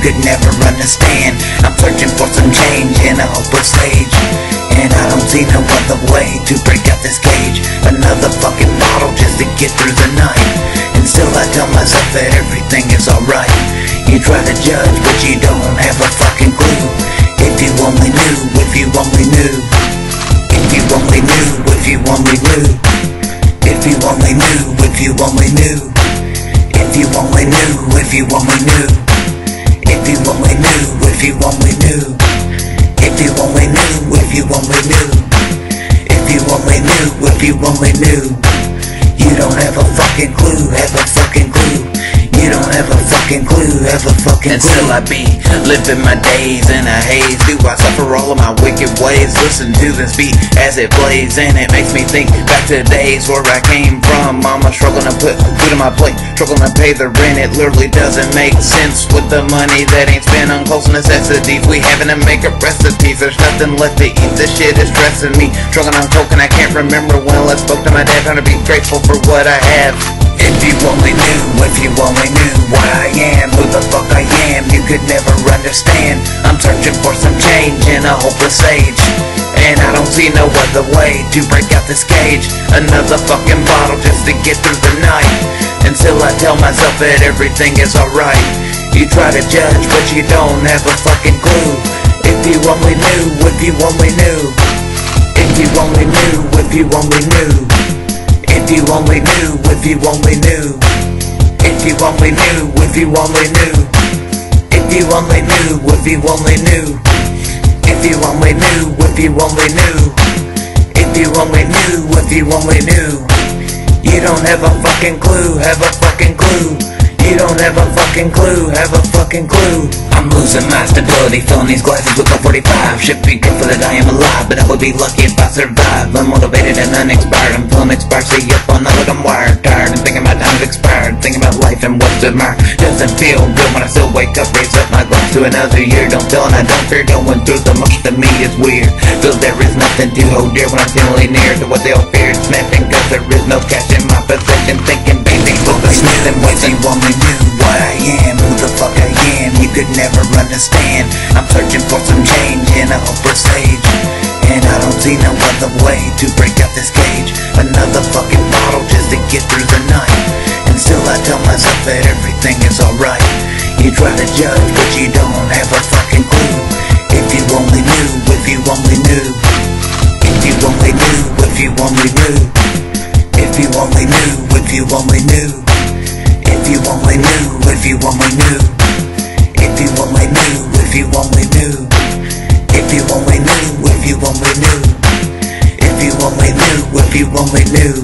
could never understand. I'm searching for some change in a hopeless stage. And I don't see no other way to break out this cage. Another fucking bottle just to get through the night. And still I tell myself that everything is alright. You try to judge but you don't have a fucking clue. If you only knew, if you only knew. If you only knew, if you only knew. If you only knew, if you only knew. If you only knew, if you only knew. If you only knew, if you only knew. If you only knew, if you only knew. If you only knew, if you only knew. You don't have a fucking clue, have a fucking clue fucking clue, a fucking clue. Still I be living my days in a haze Do I suffer all of my wicked ways? Listen to this beat as it plays And it makes me think back to days where I came from. Mama struggling to put food on my plate Struggling to pay the rent It literally doesn't make sense With the money that ain't spent on close necessities We having to make up recipes. There's nothing left to eat This shit is stressing me. Struggling on coke and I can't remember when I spoke to my dad. Trying to be grateful for what I have. If you only knew, if you only knew could never understand. I'm searching for some change in a hopeless age. And I don't see no other way to break out this cage. Another fucking bottle just to get through the night. Until I tell myself that everything is alright. You try to judge, but you don't have a fucking clue. If you only knew, if you only knew. If you only knew, if you only knew. If you only knew, if you only knew If you only knew, if you only knew If you only knew, if you only knew. If you only knew, if you only knew. If you only knew, if you only knew. You don't have a fucking clue, have a fucking clue. You don't have a fucking clue, have a fucking clue. I'm losing my stability, filling these glasses with a 45 Should be grateful that I am alive, but I would be lucky if I survive Unmotivated and unexpired, I'm feeling expired. See up on the look, I'm wired, tired. And thinking my time's expired, thinking about life and what's admired Doesn't feel good when I still wake up, raise up my glass to another year. Don't feel and I don't fear, going through the most to me is weird. Feel there is nothing to hold dear when I'm feeling near To what they'll fear, snapping cause there is no cash in my possession. Thinking the smith and what you only knew what I am, who the fuck I am? You could never understand. I'm searching for some change in a hopeless stage. And I don't see no other way to break out this cage. Another fucking bottle just to get through the night that everything is alright You try to judge but you don't have a fucking clue If you only knew, if you only knew If you only knew, if you only knew If you only knew, if you only knew If you only knew, if you only knew If you only knew, if you only knew If you only knew, if you only knew If you only knew, if you only knew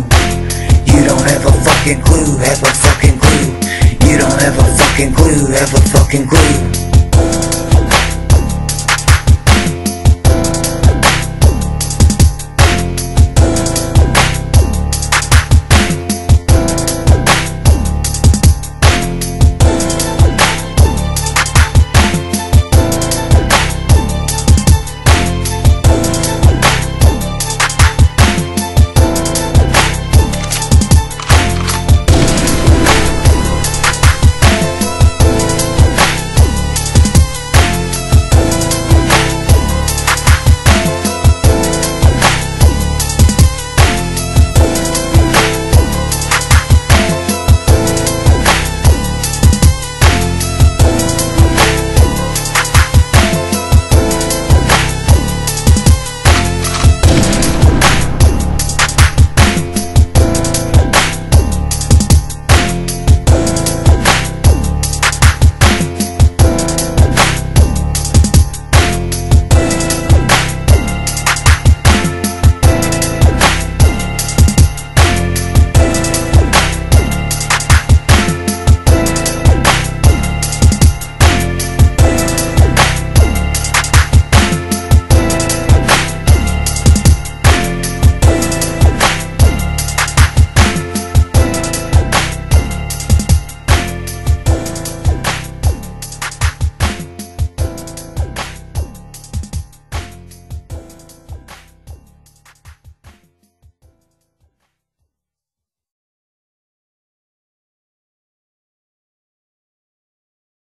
You don't have a fucking clue, have a fucking fucking clue, have a fucking clue